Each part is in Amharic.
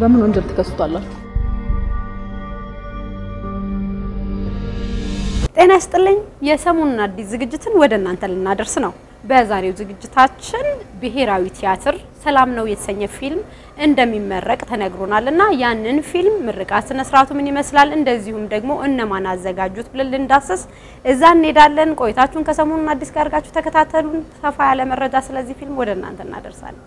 በምን ወንጀል ትከሱታላችሁ? ጤና ይስጥልኝ። የሰሞኑን አዲስ ዝግጅትን ወደ እናንተ ልናደርስ ነው። በዛሬው ዝግጅታችን ብሔራዊ ቲያትር ሰላም ነው የተሰኘ ፊልም እንደሚመረቅ ተነግሮናል እና ያንን ፊልም ምርቃት ስነ ስርዓቱ ምን ይመስላል፣ እንደዚሁም ደግሞ እነማን አዘጋጁት ብለን ልንዳሰስ እዛ እንሄዳለን። ቆይታችሁን ከሰሞኑን አዲስ ጋር ተከታተሉን። ሰፋ ያለ መረጃ ስለዚህ ፊልም ወደ እናንተ እናደርሳለን።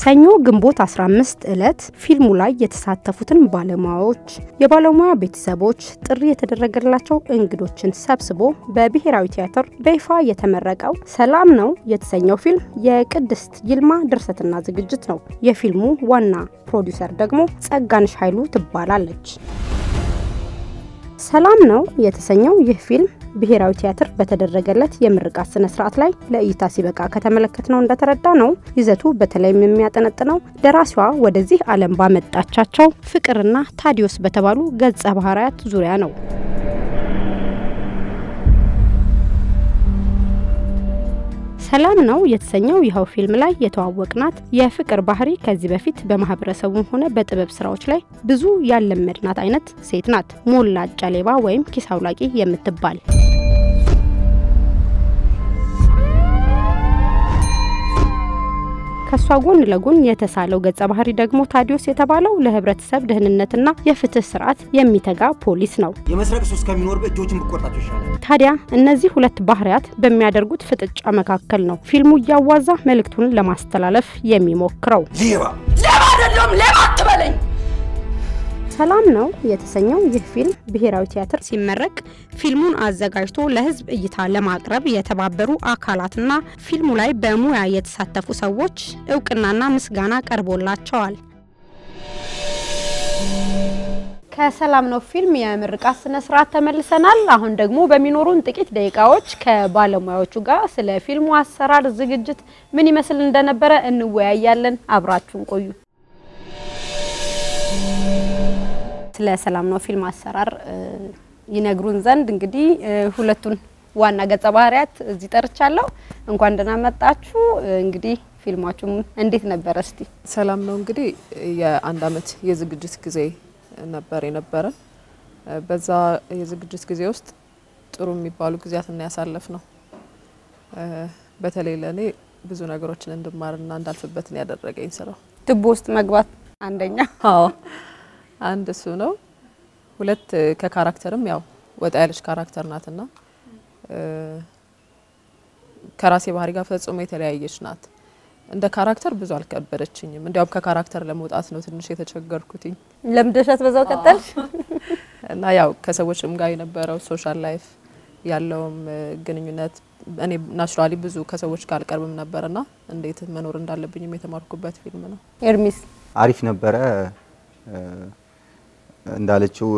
ሰኞ ግንቦት 15 ዕለት ፊልሙ ላይ የተሳተፉትን ባለሙያዎች፣ የባለሙያ ቤተሰቦች፣ ጥሪ የተደረገላቸው እንግዶችን ሰብስቦ በብሔራዊ ቲያትር በይፋ የተመረቀው ሰላም ነው የተሰኘው ፊልም የቅድስት ይልማ ድርሰትና ዝግጅት ነው። የፊልሙ ዋና ፕሮዲውሰር ደግሞ ጸጋንሽ ኃይሉ ትባላለች። ሰላም ነው የተሰኘው ይህ ፊልም ብሔራዊ ቲያትር በተደረገለት የምርቃት ስነ ስርዓት ላይ ለእይታ ሲበቃ ከተመለከት ነው እንደተረዳ ነው ይዘቱ በተለይም የሚያጠነጥነው ደራሲዋ ወደዚህ ዓለም ባመጣቻቸው ፍቅርና ታዲዮስ በተባሉ ገጸ ባህርያት ዙሪያ ነው። ሰላም ነው የተሰኘው ይኸው ፊልም ላይ የተዋወቅናት የፍቅር ባህሪ ከዚህ በፊት በማህበረሰቡም ሆነ በጥበብ ስራዎች ላይ ብዙ ያለመድናት አይነት ሴት ናት። ሞላጫ ሌባ ወይም ኪስ አውላቂ የምትባል ከሷ ጎን ለጎን የተሳለው ገጸ ባህሪ ደግሞ ታዲዮስ የተባለው ለህብረተሰብ ደህንነትና የፍትህ ስርዓት የሚተጋ ፖሊስ ነው። የመስረቅ ሱስ ከሚኖርበት እጆችን ብቆርጣቸው ይሻላል። ታዲያ እነዚህ ሁለት ባህሪያት በሚያደርጉት ፍጥጫ መካከል ነው ፊልሙ እያዋዛ መልእክቱን ለማስተላለፍ የሚሞክረው። ሰላም ነው የተሰኘው ይህ ፊልም ብሔራዊ ቲያትር ሲመረቅ ፊልሙን አዘጋጅቶ ለህዝብ እይታ ለማቅረብ የተባበሩ አካላትና ፊልሙ ላይ በሙያ የተሳተፉ ሰዎች እውቅናና ምስጋና ቀርቦላቸዋል። ከሰላም ነው ፊልም የምርቃት ስነ ስርዓት ተመልሰናል። አሁን ደግሞ በሚኖሩን ጥቂት ደቂቃዎች ከባለሙያዎቹ ጋር ስለ ፊልሙ አሰራር ዝግጅት ምን ይመስል እንደነበረ እንወያያለን። አብራችሁን ቆዩ። ስለ ሰላም ነው ፊልም አሰራር ይነግሩን ዘንድ እንግዲህ ሁለቱን ዋና ገጸ ባህሪያት እዚህ ጠርቻለሁ። እንኳን ደህና መጣችሁ። እንግዲህ ፊልማችሁም እንዴት ነበረ? እስቲ ሰላም ነው እንግዲህ የአንድ አመት የዝግጅት ጊዜ ነበር የነበረን። በዛ የዝግጅት ጊዜ ውስጥ ጥሩ የሚባሉ ጊዜያትን ያሳለፍ ነው። በተለይ ለእኔ ብዙ ነገሮችን እንድማርና እንዳልፍበትን ያደረገኝ ስራው ቱቦ ውስጥ መግባት አንደኛ አዎ አንድ እሱ ነው። ሁለት ከ character ም ያው ወጣ ያለች character ናትና ከራሴ ባህሪ ጋር ፈጽሞ የተለያየች ናት። እንደ character ብዙ አልከበደችኝም። እንዲያውም ከ character ለመውጣት ነው ትንሽ የተቸገርኩትኝ ለምደሻት በዛው ቀጠልሽ እና ያው ከሰዎችም ጋር የነበረው social life ያለውም ግንኙነት እኔ naturally ብዙ ከሰዎች ጋር አልቀርብም ነበርና እንዴት መኖር እንዳለብኝም የተማርኩበት ፊልም ነው። ኤርሚስ አሪፍ ነበረ። እንዳለችው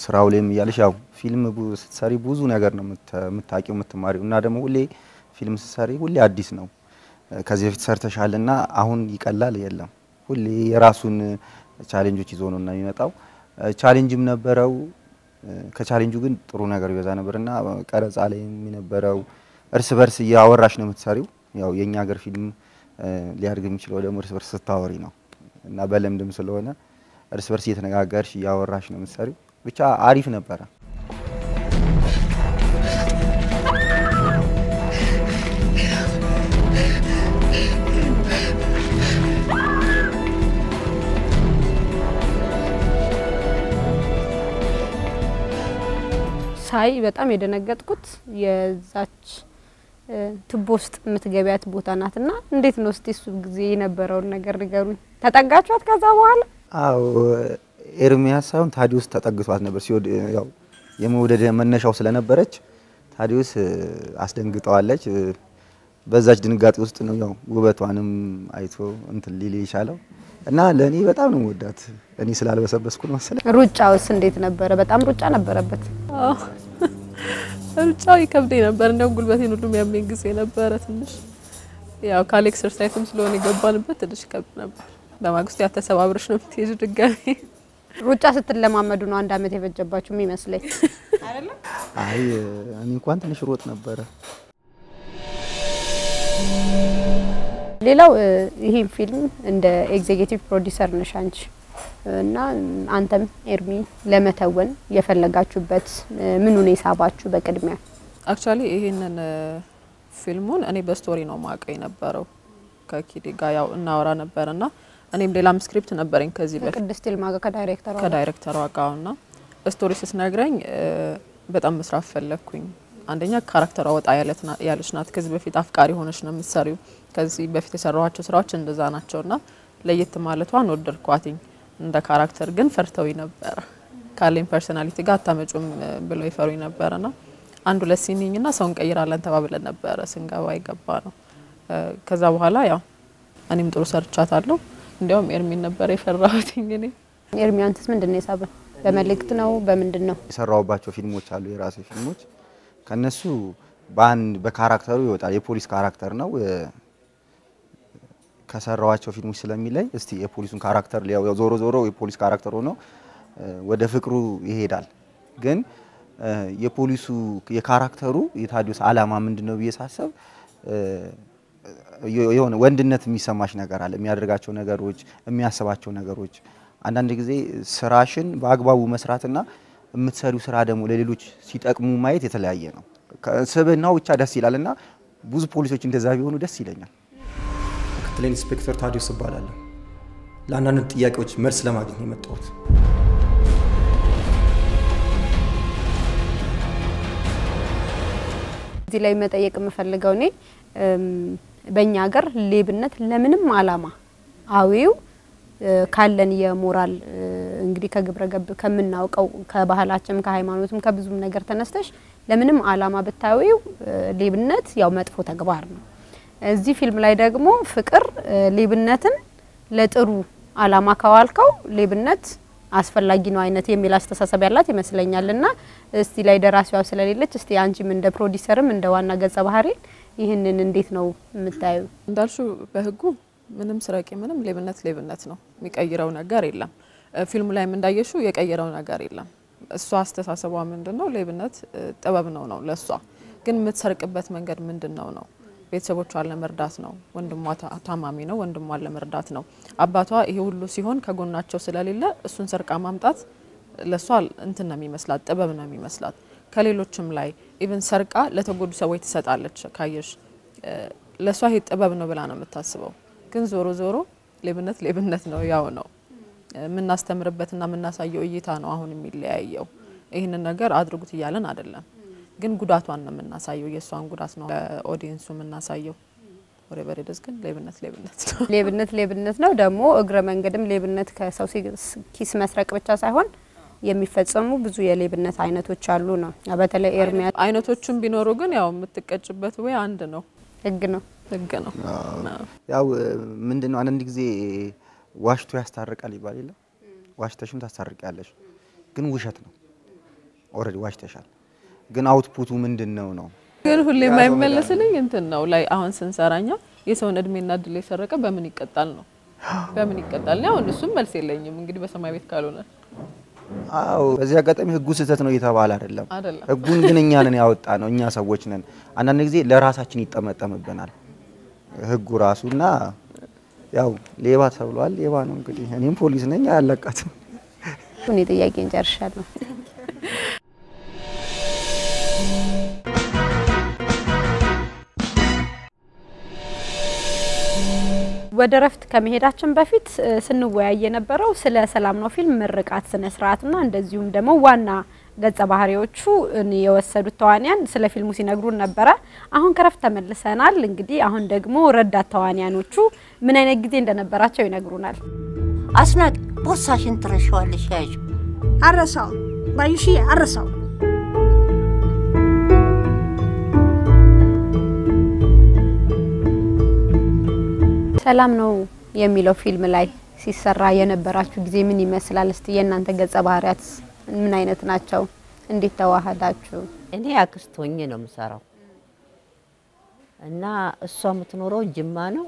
ስራው ላይም እያለሽ ያው ፊልም ስትሰሪ ብዙ ነገር ነው የምታውቂው የምትማሪው፣ እና ደግሞ ሁሌ ፊልም ስትሰሪ ሁሌ አዲስ ነው። ከዚህ በፊት ሰርተሻልና አሁን ይቀላል የለም። ሁሌ የራሱን challenge ኦች ይዞ ነው እና የሚመጣው። challenge ም ነበረው። ከ challenge ኡ ግን ጥሩ ነገር ይበዛ ነበርና ቀረጻ ላይ የነበረው እርስ በርስ እያወራሽ ነው የምትሰሪው። ያው የኛ ሀገር ፊልም ሊያድግ የሚችለው ደግሞ እርስ በርስ ስታወሪ ነው እና በልምድም ስለሆነ እርስ በርስ እየተነጋገርሽ እያወራሽ ነው የምትሰሪው። ብቻ አሪፍ ነበረ። ሳይ በጣም የደነገጥኩት የዛች ቱቦ ውስጥ የምትገቢያት ቦታ ናትና እንዴት ነው እስቲ እሱ ጊዜ የነበረውን ነገር ንገሩኝ። ተጠጋችኋት ከዛ በኋላ? አዎ ኤርሚያስ ሳይሆን ታዲዮስ ተጠግቷት ነበር። ሲወድ ያው የመውደድ መነሻው ስለነበረች ታዲዮስ አስደንግጠዋለች። በዛች ድንጋጤ ውስጥ ነው ያው ውበቷንም አይቶ እንትን ሊል የቻለው እና ለእኔ በጣም ነው ወዳት እኔ ስላልበሰበስኩ ነው መሰለኝ። ሩጫውስ እንዴት ነበረ? በጣም ሩጫ ነበረበት። ሩጫው ይከብደኝ ነበር። እንዲያውም ጉልበቴን ሁሉ የሚያመኝ ጊዜ ነበረ። ትንሽ ያው ካለ exercise ም ስለሆነ የገባንበት ትንሽ ይከብድ ነበር። በማግስቱ ያተሰባብረሽ ነው የምትሄጂው ድጋሚ ሩጫ ስትለማመዱ ነው አንድ አመት የፈጀባችሁ የሚመስለኝ። አይ እኔ እንኳን ትንሽ ሮጥ ነበረ። ሌላው ይህን ፊልም እንደ executive producer ነሽ አንቺ እና አንተም ኤርሚ ለመተወን የፈለጋችሁበት ምኑን የሳባችሁ በቅድሚያ? actually ይሄንን እ፣ ፊልሙን እኔ በ story ነው ማቀው የነበረው ከኪዲ ጋር ያው እናወራ ነበር እና እኔም ሌላም script ነበረኝ ከዚህ በፊት ቅድስት ይልማ ጋር ከዳይሬክተሯ ጋር ከዳይሬክተሯ ጋር ና story ስትነግረኝ በጣም መስራት ፈለግኩኝ። አንደኛ character ኧ ወጣ ያለች ናት። ከዚህ በፊት አፍቃሪ ሆነች ነው የምትሰሪው። ከዚህ በፊት የሰራኋቸው ስራዎች እንደዛ ናቸው ና ለየት ማለቷን ወደድኳትኝ። እንደ character ግን ፈርተውኝ ነበረ። ካለኝ personality ጋር አታመጩም ብለው ይፈሩኝ ነበረ ና አንድ ሁለት scene ኝ ና ሰው እንቀይራለን ተባብለን ነበረ ስንገባ የገባ ነው። ከዛ በኋላ ያው እኔም ጥሩ ሰርቻታለሁ። እንዲያውም ኤርሚን ነበረ የፈራሁትኝ እኔ ኤርሚ አንተስ ምንድን ነው የሳበ? በመልእክት ነው በምንድን ነው? የሰራሁባቸው ፊልሞች አሉ፣ የራሴ ፊልሞች። ከነሱ በአንድ በ character ኡ ይወጣል። የፖሊስ character ነው ከሰራዋቸው ፊልሞች ስለሚለይ እስቲ የፖሊሱን character ሊያው ያው ዞሮ ዞሮ የፖሊስ character ሆኖ ወደ ፍቅሩ ይሄዳል። ግን የፖሊሱ የ character ኡ የታዲዮስ አላማ ምንድን ነው ብዬ ሳስብ የሆነ ወንድነት የሚሰማሽ ነገር አለ። የሚያደርጋቸው ነገሮች፣ የሚያስባቸው ነገሮች አንዳንድ ጊዜ ስራሽን በአግባቡ መስራትና የምትሰሪው ስራ ደግሞ ለሌሎች ሲጠቅሙ ማየት የተለያየ ነው። ስብህናው ብቻ ደስ ይላል እና ብዙ ፖሊሶች እንደዛ ቢሆኑ ደስ ይለኛል። ምክትል ኢንስፔክተር ታዲዮስ እባላለሁ። ለአንዳንድ ጥያቄዎች መልስ ለማግኘት ነው የመጣሁት። እዚህ ላይ መጠየቅ የምፈልገው እኔ በእኛ ሀገር ሌብነት ለምንም አላማ አዊው ካለን የሞራል እንግዲህ ከግብረ ገብ ከምናውቀው ከባህላችንም ከሃይማኖትም ከብዙም ነገር ተነስተሽ ለምንም አላማ ብታዊው ሌብነት ያው መጥፎ ተግባር ነው። እዚህ ፊልም ላይ ደግሞ ፍቅር ሌብነትን ለጥሩ አላማ ካዋልከው ሌብነት አስፈላጊ ነው አይነት የሚል አስተሳሰብ ያላት ይመስለኛል። እና እስቲ ላይ ደራሲዋ ስለሌለች እስቲ አንቺም እንደ ፕሮዲሰርም እንደ ዋና ገጸ ባህሪ ይህንን እንዴት ነው የምታዩ? እንዳልሹ በህጉ ምንም ስረቂ ምንም ሌብነት ሌብነት ነው። የሚቀይረው ነገር የለም። ፊልሙ ላይም እንዳየሹ የቀየረው ነገር የለም። እሷ አስተሳሰቧ ምንድን ነው? ሌብነት ጥበብ ነው ነው ለእሷ ግን የምትሰርቅበት መንገድ ምንድን ነው ነው ቤተሰቦቿን ለመርዳት ነው። ወንድሟ ታማሚ ነው። ወንድሟን ለመርዳት ነው። አባቷ ይሄ ሁሉ ሲሆን ከጎናቸው ስለሌለ እሱን ሰርቃ ማምጣት ለእሷ እንትን ነው የሚመስላት፣ ጥበብ ነው የሚመስላት። ከሌሎችም ላይ even ሰርቃ ለተጎዱ ሰዎች ትሰጣለች። ካየሽ ለእሷ ይሄ ጥበብ ነው ብላ ነው የምታስበው። ግን ዞሮ ዞሮ ሌብነት ሌብነት ነው፣ ያው ነው። የምናስተምርበትና የምናሳየው እይታ ነው አሁን የሚለያየው። ይህንን ነገር አድርጉት እያለን አይደለም፣ ግን ጉዳቷን ነው የምናሳየው። የእሷን ጉዳት ነው ለ audience ኡ የምናሳየው። ወደ በሬደስ ግን ሌብነት ሌብነት ነው። ሌብነት ሌብነት ነው። ደግሞ እግረ መንገድም ሌብነት ከሰው ኪስ መስረቅ ብቻ ሳይሆን የሚፈጸሙ ብዙ የሌብነት አይነቶች አሉ ነው። በተለይ ኤርሚያ አይነቶቹም ቢኖሩ ግን ያው የምትቀጭበት ወይ አንድ ነው፣ ህግ ነው። ህግ ነው። ያው ምንድን ነው አንዳንድ ጊዜ ዋሽቶ ያስታርቃል ይባል የለም ዋሽተሽም ታስታርቂያለሽ፣ ግን ውሸት ነው። already ዋሽተሻል፣ ግን output ኡ ምንድን ነው ነው ግን ሁሌ የማይመለስልኝ እንትን ነው ላይ አሁን ስንሰራኛ የሰውን እድሜና እድል የሰረቀ በምን ይቀጣል ነው በምን ይቀጣል? አሁን እሱም መልስ የለኝም እንግዲህ በሰማይ ቤት ካልሆነ አዎ በዚህ አጋጣሚ ህጉ ስህተት ነው እየተባለ አይደለም። አይደለም። ህጉን ግን እኛ ነን ያወጣ ነው፣ እኛ ሰዎች ነን። አንዳንድ ጊዜ ለራሳችን ይጠመጠምብናል ህጉ ራሱና ያው ሌባ ተብሏል። ሌባ ነው እንግዲህ እኔም ፖሊስ ነኝ አያለቃትም። እኔ ጥያቄ እንጨርሻለሁ። ወደ ረፍት ከመሄዳችን በፊት ስንወያይ የነበረው ስለ ሰላም ነው ፊልም ምርቃት ስነ ስርዓትና እንደዚሁም ደግሞ ዋና ገጸ ባህሪዎቹ የወሰዱት ተዋንያን ስለ ፊልሙ ሲነግሩን ነበረ። አሁን ከረፍት ተመልሰናል። እንግዲህ አሁን ደግሞ ረዳት ተዋንያኖቹ ምን አይነት ጊዜ እንደነበራቸው ይነግሩናል። አስናቅ ቦርሳሽን ትረሻዋለሽ። ያዥ አረሳው ባዩሺ አረሳው ሰላም ነው የሚለው ፊልም ላይ ሲሰራ የነበራችሁ ጊዜ ምን ይመስላል? እስቲ የእናንተ ገጸ ባህሪያት ምን አይነት ናቸው? እንዴት ተዋህዳችሁ? እኔ አክስት ሆኜ ነው የምሰራው እና እሷ የምትኖረው ጅማ ነው።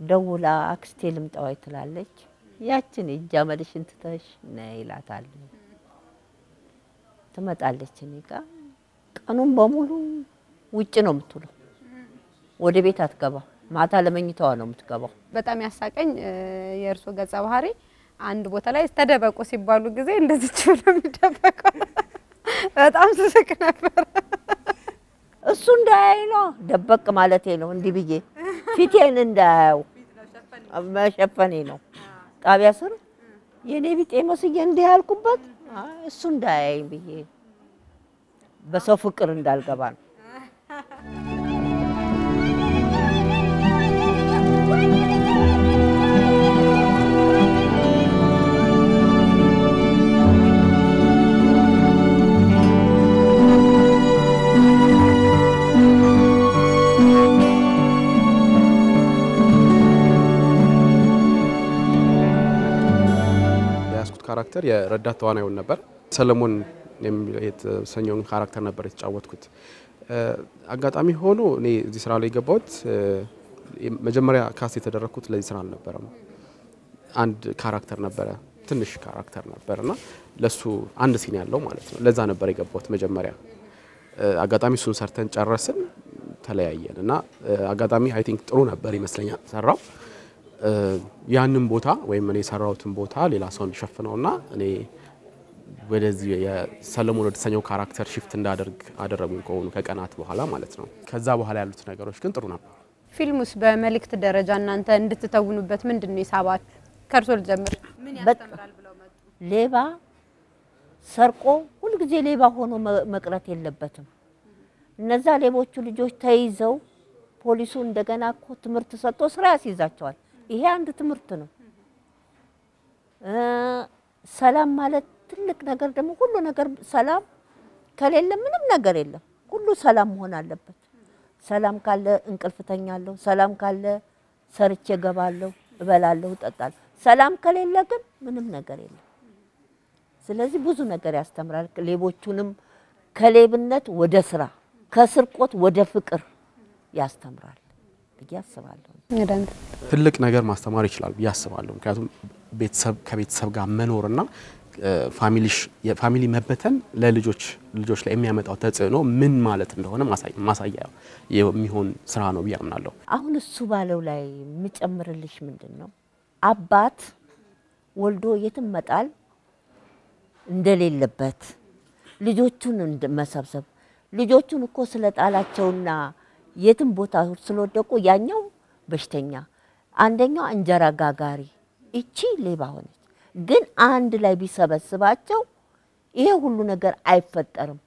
ደውላ አክስቴ ልምጣዋይ ትላለች። ያችን እጅ አመልሽን ትተሽ ነይ እላታለሁ። ትመጣለች እኔ ጋ ቀኑን በሙሉ ውጭ ነው የምትውለው። ወደ ቤት አትገባም። ማታ ለመኝታዋ ነው የምትገባው። በጣም ያሳቀኝ የእርሶ ገጸ ባህሪ አንድ ቦታ ላይ ተደበቁ ሲባሉ ጊዜ እንደዚች ብሎ የሚደበቀው በጣም ስስቅ ነበር። እሱ እንዳያይ ነው ደበቅ ማለቴ ነው። እንዲህ ብዬ ፊቴን እንዳያየው መሸፈኔ ነው። ጣቢያ ስር የኔ ቢጤ መስዬ እንዲህ ያልኩበት እሱ እንዳያይ ብዬ በሰው ፍቅር እንዳልገባ ነው። character የረዳት ተዋናዩን ነበር። ሰለሞን የተሰኘውን character ነበር የተጫወትኩት። አጋጣሚ ሆኖ እኔ እዚህ ስራ ላይ የገባሁት መጀመሪያ cast የተደረግኩት ለዚህ ስራ አልነበረም። አንድ character ነበረ፣ ትንሽ character ነበር እና ለሱ አንድ scene ያለው ማለት ነው። ለዛ ነበር የገባሁት መጀመሪያ። አጋጣሚ እሱን ሰርተን ጨረስን፣ ተለያየን እና አጋጣሚ I think ጥሩ ነበር ይመስለኛል ሰራው ያንን ቦታ ወይም እኔ የሰራሁትን ቦታ ሌላ ሰው እንዲሸፍነውና እኔ ወደዚህ የሰለሞን ወደ ተሰኘው character shift እንዳደርግ አደረጉኝ ከሆኑ ከቀናት በኋላ ማለት ነው። ከዛ በኋላ ያሉት ነገሮች ግን ጥሩ ነበር። ፊልሙስ በመልእክት ደረጃ እናንተ እንድትተውኑበት ምንድን ነው የሳባት? ከእርሶ ልጀምር። ምን ያስተምራል ብለው መጡ? ሌባ ሰርቆ ሁልጊዜ ሌባ ሆኖ መቅረት የለበትም። እነዛ ሌቦቹ ልጆች ተይዘው ፖሊሱ እንደገና እኮ ትምህርት ሰጥቶ ስራ ያስይዛቸዋል። ይሄ አንድ ትምህርት ነው። ሰላም ማለት ትልቅ ነገር ደግሞ ሁሉ ነገር ሰላም ከሌለ ምንም ነገር የለም። ሁሉ ሰላም መሆን አለበት። ሰላም ካለ እንቅልፍ ተኛለሁ። ሰላም ካለ ሰርቼ ገባለሁ፣ እበላለሁ፣ እጠጣለሁ። ሰላም ከሌለ ግን ምንም ነገር የለም። ስለዚህ ብዙ ነገር ያስተምራል። ሌቦቹንም ከሌብነት ወደ ስራ፣ ከስርቆት ወደ ፍቅር ያስተምራል ብዬ አስባለሁ። ትልቅ ነገር ማስተማር ይችላል ብዬ አስባለሁ። ምክንያቱም ቤተሰብ ከቤተሰብ ጋር መኖርና የፋሚሊ መበተን ለልጆች ልጆች ላይ የሚያመጣው ተጽዕኖ ምን ማለት እንደሆነ ማሳያ የሚሆን ስራ ነው ብዬ አምናለሁ። አሁን እሱ ባለው ላይ የምጨምርልሽ ምንድን ነው አባት ወልዶ የትም መጣል እንደሌለበት ልጆቹን መሰብሰብ ልጆቹን እኮ ስለጣላቸውና የትም ቦታ ስለወደቁ ያኛው በሽተኛ፣ አንደኛው እንጀራ ጋጋሪ፣ እቺ ሌባ ሆነች። ግን አንድ ላይ ቢሰበስባቸው ይሄ ሁሉ ነገር አይፈጠርም።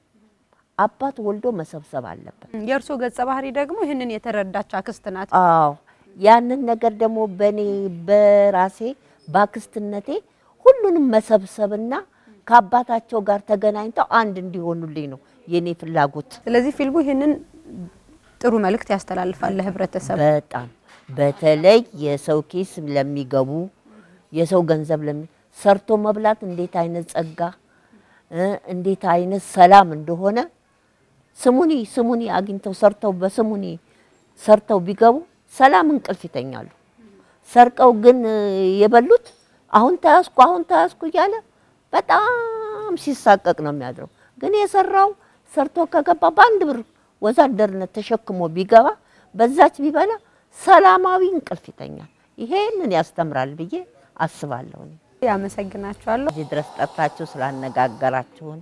አባት ወልዶ መሰብሰብ አለበት። የእርሶ ገጸ ባህሪ ደግሞ ይህንን የተረዳች አክስት ናት። አዎ ያንን ነገር ደግሞ በእኔ በራሴ በአክስትነቴ ሁሉንም መሰብሰብና ከአባታቸው ጋር ተገናኝተው አንድ እንዲሆኑልኝ ነው የኔ ፍላጎት። ስለዚህ ፊልሙ ይህንን ጥሩ መልእክት ያስተላልፋል ለህብረተሰብ። በጣም በተለይ የሰው ኪስ ለሚገቡ የሰው ገንዘብ ለሚ ሰርቶ መብላት እንዴት አይነት ጸጋ እንዴት አይነት ሰላም እንደሆነ ስሙኒ ስሙኒ አግኝተው ሰርተው በስሙኒ ሰርተው ቢገቡ ሰላም እንቅልፍ ይተኛሉ። ሰርቀው ግን የበሉት አሁን ተያዝኩ አሁን ተያዝኩ እያለ በጣም ሲሳቀቅ ነው የሚያድረው። ግን የሰራው ሰርቶ ከገባ በአንድ ብር ወዛደርነት ተሸክሞ ቢገባ በዛች ቢበላ ሰላማዊ እንቅልፍ ይተኛል። ይሄንን ያስተምራል ብዬ አስባለሁ። ያመሰግናችኋለሁ። እዚህ ድረስ ጠርታችሁ ስላነጋገራችሁን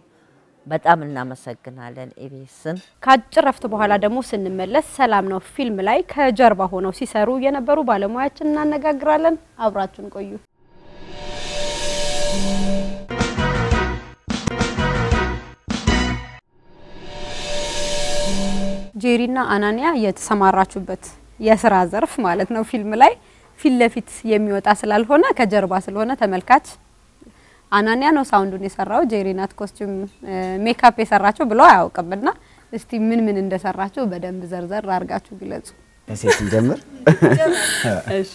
በጣም እናመሰግናለን። ኤቤስን ከአጭር ረፍት በኋላ ደግሞ ስንመለስ ሰላም ነው ፊልም ላይ ከጀርባ ሆነው ሲሰሩ የነበሩ ባለሙያችን እናነጋግራለን። አብራችሁን ቆዩ። ጄሪና አናንያ የተሰማራችሁበት የስራ ዘርፍ ማለት ነው ፊልም ላይ ፊት ለፊት የሚወጣ ስላልሆነ ከጀርባ ስለሆነ ተመልካች አናንያ ነው ሳውንዱን የሰራው ጄሪ ናት ኮስቲዩም ሜካፕ የሰራቸው ብለው አያውቅምና እስቲ ምን ምን እንደሰራችሁ በደንብ ዘርዘር አድርጋችሁ ግለጹ። ሴት እንጀምር። እሺ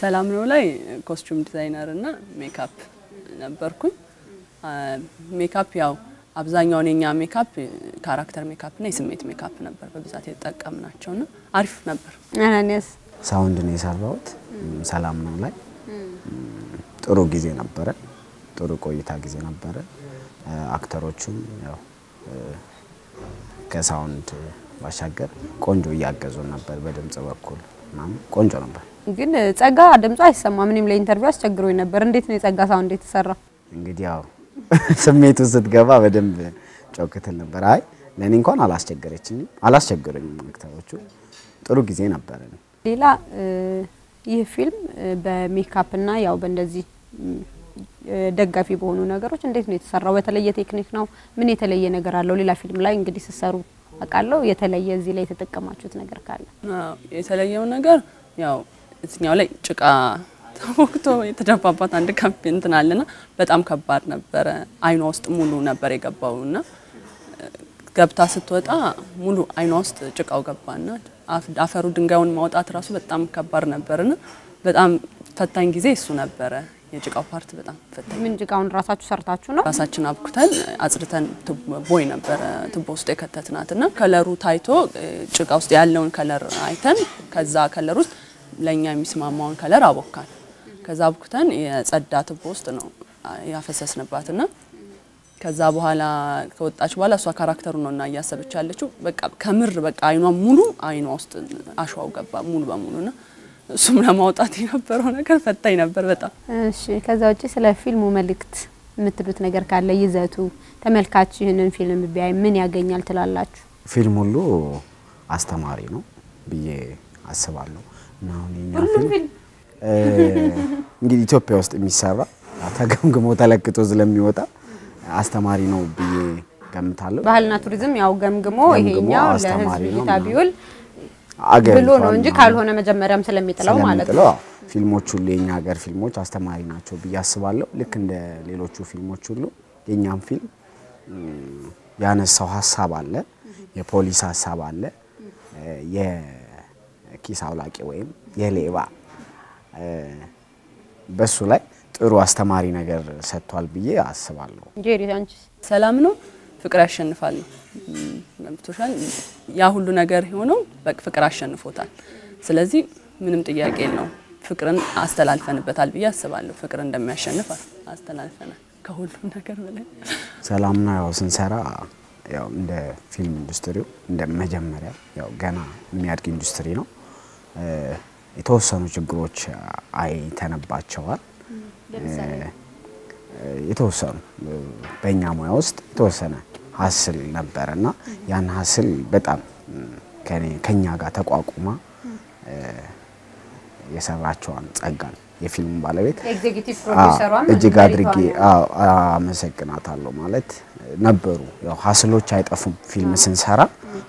ሰላም ነው ላይ costume designer እና ሜካፕ ነበርኩኝ። ሜካፕ ያው አብዛኛውን የኛ makeup character makeup እና የስሜት ሜካፕ ነበር በብዛት የተጠቀምናቸው እና አሪፍ ነበር። አናንያስ sound ነው የሰራሁት ሰላም ነው ላይ ጥሩ ጊዜ ነበረ። ጥሩ ቆይታ ጊዜ ነበረ። actor ኦቹም ያው ከ sound ባሻገር ቆንጆ እያገዙን ነበር። በድምጽ በኩል ምናምን ቆንጆ ነበር። ግን ጸጋ ድምጿ አይሰማም። እኔም ለ interview አስቸግሮኝ ነበር። እንዴት ነው የጸጋ sound የተሰራው? እንግዲህ ያው ስሜቱ ስትገባ በደንብ ጮክ ትል ነበር። አይ ለእኔ እንኳን አላስቸገረችኝም፣ አላስቸገረኝም። actor ኦቹ ጥሩ ጊዜ ነበረን። ሌላ ይህ ፊልም በሜካፕ እና ያው በእንደዚህ ደጋፊ በሆኑ ነገሮች እንዴት ነው የተሰራው? በተለየ ቴክኒክ ነው? ምን የተለየ ነገር አለው? ሌላ ፊልም ላይ እንግዲህ ስሰሩ አውቃለሁ። የተለየ እዚህ ላይ የተጠቀማችሁት ነገር ካለ? የተለየው ነገር ያው እዚኛው ላይ ጭቃ ተወቅቶ የተደፋባት አንድ ካምፕ እንትን አለና በጣም ከባድ ነበረ። አይኗ ውስጥ ሙሉ ነበር የገባው እና ገብታ ስትወጣ ሙሉ አይኗ ውስጥ ጭቃው ገባና አፈሩ ድንጋዩን ማውጣት ራሱ በጣም ከባድ ነበርና በጣም ፈታኝ ጊዜ እሱ ነበረ። የጭቃው part በጣም ፈታኝ። ምን ጭቃውን ራሳችሁ ሰርታችሁ ነው? ራሳችን አብኩተን አጽድተን ቦይ ነበረ ቱቦ ውስጥ የከተትናት እና color ኡ ታይቶ ጭቃ ውስጥ ያለውን color አይተን ከዛ color ውስጥ ለእኛ የሚስማማውን color አቦካን። ከዛ አብኩተን የጸዳ ቱቦ ውስጥ ነው ያፈሰስንባት እና ከዛ በኋላ ከወጣች በኋላ እሷ ካራክተሩ ነው እና እያሰበች ያለችው በቃ ከምር በቃ አይኗ ሙሉ አይኗ ውስጥ አሸዋው ገባ ሙሉ በሙሉ ና እሱም ለማውጣት የነበረው ነገር ፈታኝ ነበር በጣም። እሺ፣ ከዛ ውጭ ስለ ፊልሙ መልእክት የምትሉት ነገር ካለ ይዘቱ፣ ተመልካች ይህንን ፊልም ቢያይ ምን ያገኛል ትላላችሁ? ፊልም ሁሉ አስተማሪ ነው ብዬ አስባለሁ እና አሁን እንግዲህ ኢትዮጵያ ውስጥ የሚሰራ ተገምግሞ ተለክቶ ስለሚወጣ አስተማሪ ነው ብዬ ገምታለሁ። ባህልና ቱሪዝም ያው ገምግሞ ይሄኛው ለህዝብ ነው እይታ ቢውል ብሎ ነው እንጂ ካልሆነ መጀመሪያም ስለሚጥለው ማለት ነው። ፊልሞች ሁሉ የኛ ሀገር ፊልሞች አስተማሪ ናቸው ብዬ አስባለሁ። ልክ እንደ ሌሎቹ ፊልሞች ሁሉ የኛም ፊልም ያነሳው ሀሳብ አለ፣ የፖሊስ ሀሳብ አለ፣ የኪስ አውላቂ ወይም የሌባ በሱ ላይ ጥሩ አስተማሪ ነገር ሰጥቷል ብዬ አስባለሁ። ሰላም ነው ፍቅር ያሸንፋል ነው ገብቶሻል። ያ ሁሉ ነገር የሆነው ፍቅር አሸንፎታል። ስለዚህ ምንም ጥያቄ የለውም። ፍቅርን አስተላልፈንበታል ብዬ አስባለሁ። ፍቅር እንደሚያሸንፍ አስተላልፈናል ከሁሉም ነገር በላይ ሰላምና ያው ስንሰራ ያው እንደ ፊልም ኢንዱስትሪው እንደ መጀመሪያ ያው ገና የሚያድግ ኢንዱስትሪ ነው። የተወሰኑ ችግሮች አይተነባቸዋል። የተወሰኑ በእኛ ሙያ ውስጥ የተወሰነ hassle ነበረ እና ያን hassle በጣም ከኛ ጋር ተቋቁማ የሰራቸዋን ጸጋን የፊልሙ ባለቤት executive እጅግ አድርጌ አመሰግናታለሁ። ማለት ነበሩ ያው hassle ኦች አይጠፉም ፊልም ስንሰራ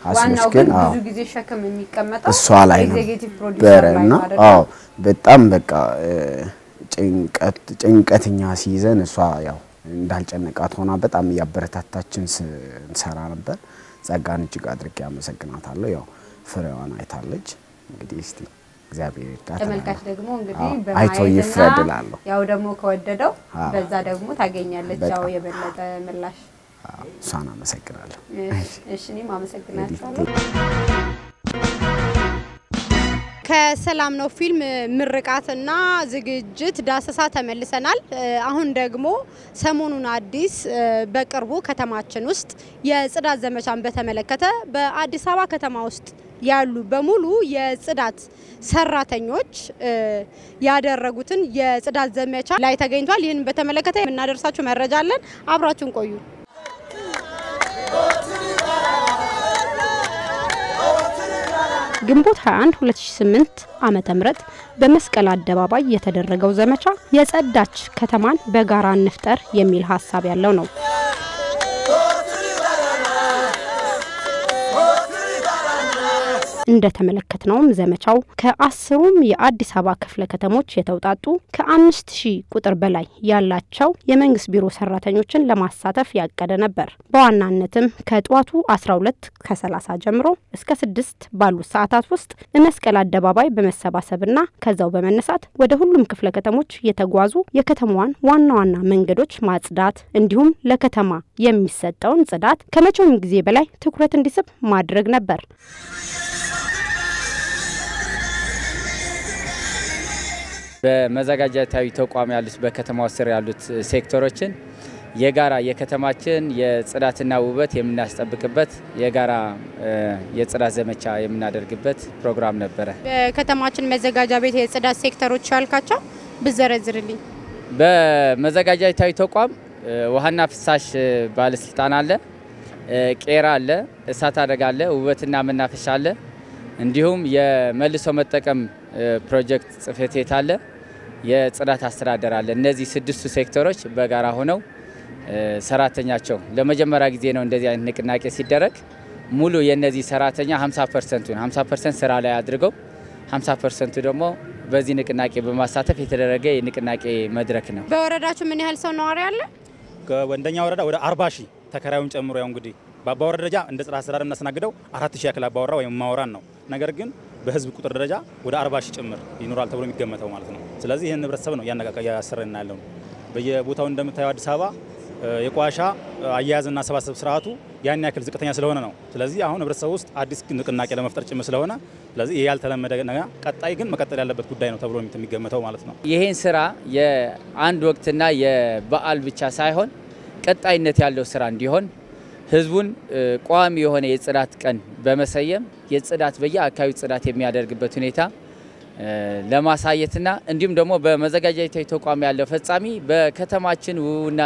hassle ኦች ግን አዎ ብዙ ጊዜ ሸክም የሚቀመጠው እሷ ላይ executive ነበረ ፕሮዲውሰር ላይ እና ነው አይደል? አዎ በጣም በቃ ጭንቀት ጭንቀትኛ ሲይዘን እሷ ያው እንዳልጨነቃት ሆና በጣም እያበረታታችን ስንሰራ ነበር። ጸጋን እጅግ አድርጌ አመሰግናታለሁ። ያው ፍሬዋን አይታለች። እንግዲህ እስቲ እግዚአብሔር ይርዳት ተመልካች ደግሞ እንግዲህ አይቶ ይፍረድ እላለሁ። ያው ደግሞ ከወደደው በዛ ደግሞ ታገኛለች ያው የበለጠ ምላሽ። እሷን አመሰግናለሁ። እሺ እኔም አመሰግናችኋለሁ። ከሰላም ነው ፊልም ምርቃትና ዝግጅት ዳሰሳ ተመልሰናል። አሁን ደግሞ ሰሞኑን አዲስ በቅርቡ ከተማችን ውስጥ የጽዳት ዘመቻን በተመለከተ በአዲስ አበባ ከተማ ውስጥ ያሉ በሙሉ የጽዳት ሰራተኞች ያደረጉትን የጽዳት ዘመቻ ላይ ተገኝቷል። ይህን በተመለከተ የምናደርሳችሁ መረጃ አለን። አብራችሁን ቆዩ። ግንቦት 21 2008 ዓመተ ምህረት በመስቀል አደባባይ የተደረገው ዘመቻ የጸዳች ከተማን በጋራ እንፍጠር የሚል ሀሳብ ያለው ነው። እንደተመለከትነውም ዘመቻው ከአስሩም የአዲስ አበባ ክፍለ ከተሞች የተውጣጡ ከአምስት ሺህ ቁጥር በላይ ያላቸው የመንግስት ቢሮ ሰራተኞችን ለማሳተፍ ያቀደ ነበር። በዋናነትም ከጠዋቱ 12 ከ30 ጀምሮ እስከ ስድስት ባሉት ሰዓታት ውስጥ መስቀል አደባባይ በመሰባሰብና ከዛው በመነሳት ወደ ሁሉም ክፍለ ከተሞች የተጓዙ የከተማዋን ዋና ዋና መንገዶች ማጽዳት እንዲሁም ለከተማ የሚሰጠውን ጽዳት ከመቼውም ጊዜ በላይ ትኩረት እንዲስብ ማድረግ ነበር። በመዘጋጃታዊ ተቋም ያሉት በከተማው ስር ያሉት ሴክተሮችን የጋራ የከተማችን የጽዳትና ውበት የምናስጠብቅበት የጋራ የጽዳት ዘመቻ የምናደርግበት ፕሮግራም ነበረ። በከተማችን መዘጋጃ ቤት የጽዳት ሴክተሮች ያልካቸው ብዘረዝርልኝ። በመዘጋጃታዊ ተቋም ውሃና ፍሳሽ ባለስልጣን አለ፣ ቄራ አለ፣ እሳት አደጋ አለ፣ ውበትና መናፈሻ አለ፣ እንዲሁም የመልሶ መጠቀም ፕሮጀክት ጽሕፈት ቤት አለ፣ የጽዳት አስተዳደር አለ። እነዚህ ስድስቱ ሴክተሮች በጋራ ሆነው ሰራተኛቸው ለመጀመሪያ ጊዜ ነው እንደዚህ አይነት ንቅናቄ ሲደረግ ሙሉ የነዚህ ሰራተኛ 50 percent ኡን 50 percent ስራ ላይ አድርገው 50 percent ኡ ደግሞ በዚህ ንቅናቄ በማሳተፍ የተደረገ የንቅናቄ መድረክ ነው። በወረዳችሁ ምን ያህል ሰው ነዋሪ አለ? ከወንደኛ ወረዳ ወደ 40 ሺህ ተከራዩን ጨምሮ ያው እንግዲህ በአባወራ ደረጃ እንደ ጽዳት አስተዳደር የምናስተናግደው አራት ሺህ ያክል አባወራ ወይም ማወራን ነው። ነገር ግን በህዝብ ቁጥር ደረጃ ወደ 40 ሺህ ጭምር ይኖራል ተብሎ የሚገመተው ማለት ነው። ስለዚህ ይህን ህብረተሰብ ነው እያነቃቃ እያሰረና ያለው በየቦታው እንደምታየው አዲስ አበባ የቆሻሻ አያያዝና አሰባሰብ ስርዓቱ ያን ያክል ዝቅተኛ ስለሆነ ነው። ስለዚህ አሁን ህብረተሰቡ ውስጥ አዲስ ንቅናቄ ለመፍጠር ጭምር ስለሆነ ስለዚህ ይህ ያልተለመደ ቀጣይ ግን መቀጠል ያለበት ጉዳይ ነው ተብሎ የሚገመተው ማለት ነው። ይህን ስራ የአንድ ወቅትና የበዓል ብቻ ሳይሆን ቀጣይነት ያለው ስራ እንዲሆን ህዝቡን ቋሚ የሆነ የጽዳት ቀን በመሰየም የጽዳት በየአካባቢ ጽዳት የሚያደርግበት ሁኔታ ለማሳየትና እንዲሁም ደግሞ በመዘጋጃታዊ ተቋም ያለው ፈጻሚ በከተማችን ውብና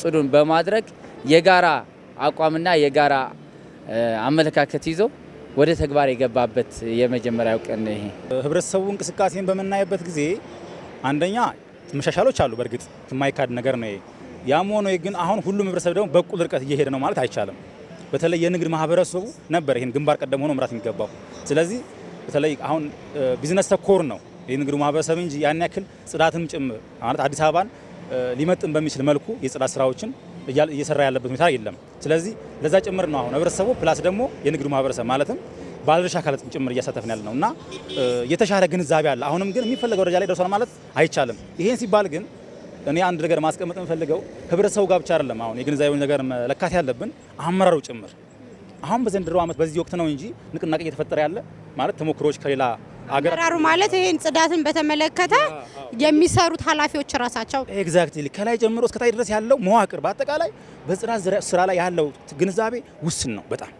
ጽዱን በማድረግ የጋራ አቋምና የጋራ አመለካከት ይዞ ወደ ተግባር የገባበት የመጀመሪያው ቀን ይሄ። ህብረተሰቡ እንቅስቃሴን በምናይበት ጊዜ አንደኛ መሻሻሎች አሉ። በእርግጥ የማይካድ ነገር ነው። ያም ሆኖ ግን አሁን ሁሉም ህብረተሰብ ደግሞ በእኩል ርቀት እየሄደ ነው ማለት አይቻልም። በተለይ የንግድ ማህበረሰቡ ነበር ይህን ግንባር ቀደም ሆኖ ምራት የሚገባው። ስለዚህ በተለይ አሁን ቢዝነስ ተኮር ነው የንግዱ ማህበረሰብ እንጂ ያን ያክል ጽዳትም ጭምር ማለት አዲስ አበባን ሊመጥን በሚችል መልኩ የጽዳት ስራዎችን እየሰራ ያለበት ሁኔታ የለም። ስለዚህ ለዛ ጭምር ነው አሁን ህብረተሰቡ ፕላስ ደግሞ የንግዱ ማህበረሰብ ማለትም ባለድርሻ አካላት ጭምር እያሳተፍን ያለ ነው እና የተሻለ ግንዛቤ አለ። አሁንም ግን የሚፈለገው ደረጃ ላይ ደርሷል ማለት አይቻልም። ይሄን ሲባል ግን እኔ አንድ ነገር ማስቀመጥ የምፈልገው ህብረተሰቡ ጋር ብቻ አይደለም። አሁን የግንዛቤውን ነገር መለካት ያለብን አመራሩ ጭምር አሁን በዘንድሮ ዓመት በዚህ ወቅት ነው እንጂ ንቅናቄ እየተፈጠረ ያለ ማለት ተሞክሮዎች ከሌላ አመራሩ ማለት ይሄን ጽዳትን በተመለከተ የሚሰሩት ኃላፊዎች ራሳቸው exactly ከላይ ጀምሮ እስከታይ ድረስ ያለው መዋቅር በአጠቃላይ በጽዳት ስራ ላይ ያለው ግንዛቤ ውስን ነው በጣም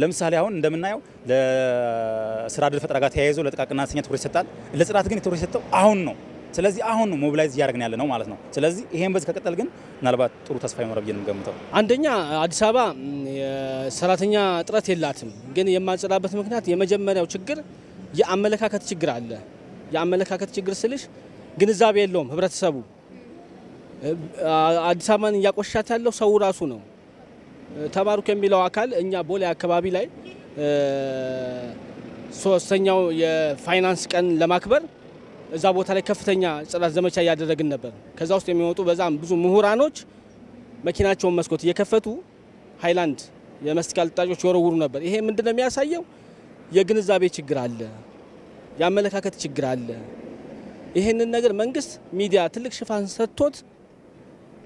ለምሳሌ አሁን እንደምናየው ለስራ ዕድል ፈጠራ ጋር ተያይዞ ለጥቃቅንና አነስተኛ ትኩረት ይሰጣል። ለጽዳት ግን ትኩረት የሰጠው አሁን ነው። ስለዚህ አሁን mobilize እያደረግን ያለ ነው ማለት ነው። ስለዚህ ይሄን በዚህ ከቀጠል ግን ምናልባት ጥሩ ተስፋ ይኖራል ብዬ ነው የምገምተው። አንደኛ አዲስ አበባ የሰራተኛ እጥረት የላትም። ግን የማንጸዳበት ምክንያት የመጀመሪያው ችግር የአመለካከት ችግር አለ። የአመለካከት ችግር ስልሽ ግንዛቤ የለውም ህብረተሰቡ። አዲስ አበባን እያቆሻት ያለው ሰው ራሱ ነው። ተማሩ ከሚለው አካል እኛ ቦሌ አካባቢ ላይ ሶስተኛው የፋይናንስ ቀን ለማክበር እዛ ቦታ ላይ ከፍተኛ ጽዳት ዘመቻ እያደረግን ነበር። ከዛ ውስጥ የሚወጡ በዛም ብዙ ምሁራኖች መኪናቸውን መስኮት እየከፈቱ ሃይላንድ የመስቲካ ልጣጮች ይወረውሩ ነበር። ይሄ ምንድን ነው የሚያሳየው? የግንዛቤ ችግር አለ፣ የአመለካከት ችግር አለ። ይህንን ነገር መንግስት ሚዲያ ትልቅ ሽፋን ሰጥቶት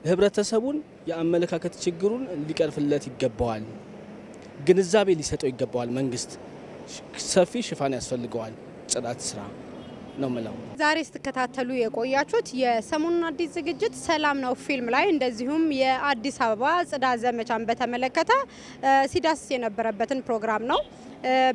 ህብረተሰቡን የአመለካከት ችግሩን ሊቀርፍለት ይገባዋል። ግንዛቤ ሊሰጠው ይገባዋል። መንግስት ሰፊ ሽፋን ያስፈልገዋል። ጽዳት ስራ ነው ምለው። ዛሬ ስትከታተሉ የቆያችሁት የሰሞኑን አዲስ ዝግጅት ሰላም ነው ፊልም ላይ እንደዚሁም የአዲስ አበባ ጽዳት ዘመቻን በተመለከተ ሲዳስስ የነበረበትን ፕሮግራም ነው።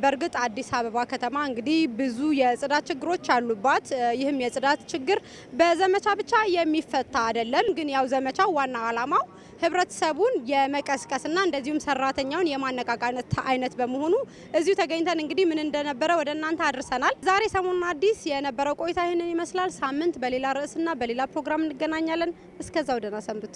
በእርግጥ አዲስ አበባ ከተማ እንግዲህ ብዙ የጽዳት ችግሮች አሉባት። ይህም የጽዳት ችግር በዘመቻ ብቻ የሚፈታ አይደለም። ግን ያው ዘመቻው ዋና ዓላማው ህብረተሰቡን የመቀስቀስና እንደዚሁም ሰራተኛውን የማነቃቃነት አይነት በመሆኑ እዚሁ ተገኝተን እንግዲህ ምን እንደነበረ ወደ እናንተ አድርሰናል። ዛሬ ሰሞኑን አዲስ የነበረው ቆይታ ይህንን ይመስላል። ሳምንት በሌላ ርዕስና በሌላ ፕሮግራም እንገናኛለን። እስከዛው ደህና ሰንብቱ።